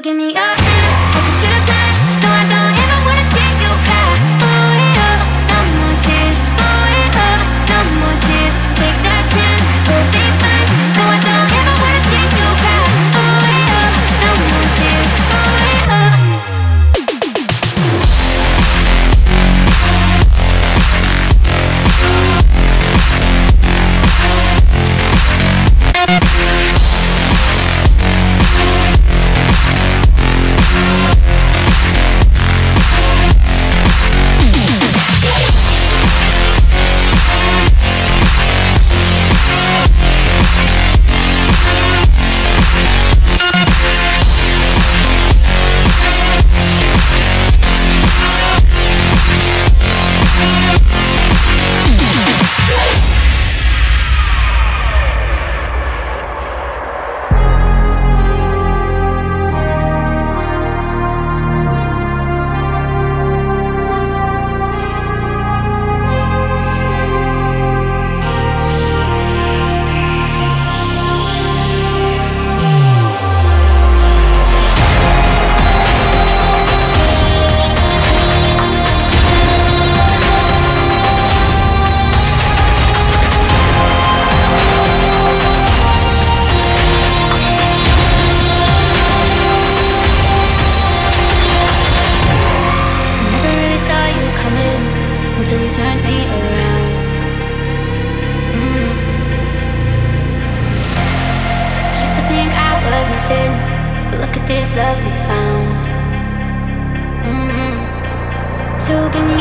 give me up. Love we found. Mm. So give me